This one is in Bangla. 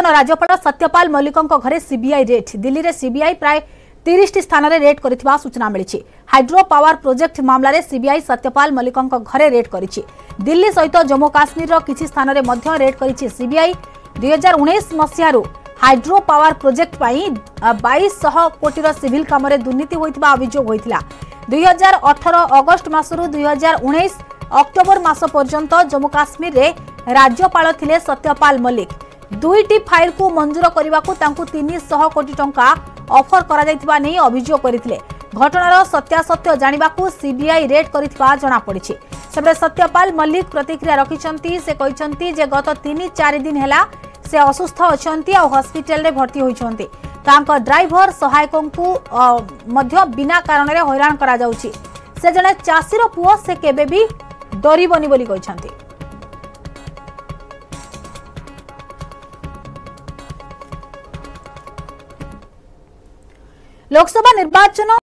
ପୂର୍ବତନ ରାଜ୍ୟପାଳ ସତ୍ୟପାଲ ମଲ୍ଲିକଙ୍କ ଘରେ ସିବିଆଇ ରେଟ୍ ଦିଲ୍ଲୀରେ ସିବିଆଇ ପ୍ରାୟ ତିରିଶଟି ସ୍ଥାନରେ ରେଟ୍ କରିଥିବା ସୂଚନା ମିଳିଛି ହାଇଡ୍ରୋ ପାୱାର ପ୍ରୋଜେକ୍ଟ ମାମଲାରେ ସିବିଆଇ ସତ୍ୟପାଲ ମଲ୍ଲିକଙ୍କ ଘରେ ରେଟ୍ କରିଛି ଦିଲ୍ଲୀ ସହିତ ଜମ୍ମୁ କାଶ୍ମୀରର କିଛି ସ୍ଥାନରେ ମଧ୍ୟ ରେଟ୍ କରିଛି ସିବିଆଇ ଦୁଇହଜାର ଉଣେଇଶ ମସିହାରୁ ହାଇଡ୍ରୋ ପାୱାର ପ୍ରୋଜେକ୍ଟ ପାଇଁ ବାଇଶଶହ କୋଟିର ସିଭିଲ୍ କାମରେ ଦୁର୍ନୀତି ହୋଇଥିବା ଅଭିଯୋଗ ହୋଇଥିଲା ଦୁଇହଜାର ଅଠର ଅଗଷ୍ଟ ମାସରୁ ଦୁଇହଜାର ଉଣେଇଶ ଅକ୍ଟୋବର ମାସ ପର୍ଯ୍ୟନ୍ତ ଜମ୍ମୁ କାଶ୍ମୀରରେ ରାଜ୍ୟପାଳ ଥିଲେ ସତ୍ୟପାଲ ମଲ୍ଲିକ দুইটি ফাইলকু মঞ্জুর করা তিনশহ কোটি টঙ্কা অফর করা নেই অভিযোগ করে ঘটনার সত্যাসত্য জাঁয়া সিবিআই রেড করে জনাপড়ি সেপটে সত্যপাল মল্লিক প্রতিক্রিয়া রাখিছেন সে কিন্তু যে গত তিন চারিদিন হল সে অসুস্থ অনেক হসপিটাল ভর্তি হয়েছেন ତାଙ୍କ ଡ୍ରାଇଭର ସହାୟକଙ୍କୁ ମଧ୍ୟ ବିନା କାରଣରେ ହଇରାଣ କରାଯାଉଛି ସେ ଜଣେ ଚାଷୀର ପୁଅ ସେ କେବେ ବି ଡରିବନି ବୋଲି କହିଛନ୍ତି लोकसभा निर्वाचन